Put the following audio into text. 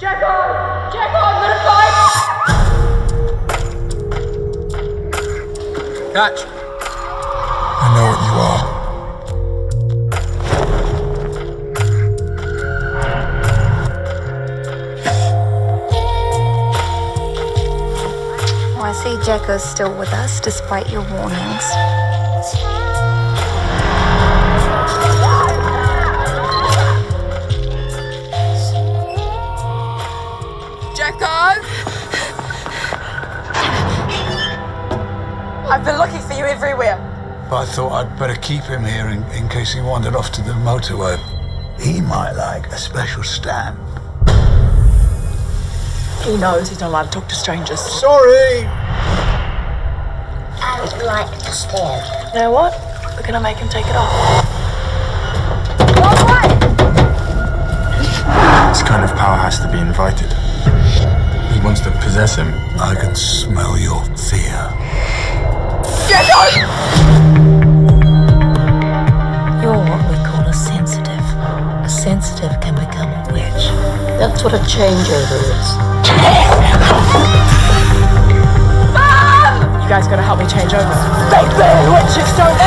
Jacko! Jacko, I'm gonna fight! Catch! I know what you are. I see Jacko's still with us despite your warnings. Jacko! I've been looking for you everywhere. But I thought I'd better keep him here in, in case he wandered off to the motorway. He might like a special stamp. He knows he's not allowed to talk to strangers. Sorry! I would like to stare. You know what? We're gonna make him take it off. He wants to possess him. I can smell your fear. You're what we call a sensitive. A sensitive can become a witch. That's what a changeover is. You guys gotta help me change over. Big Bear, witches don't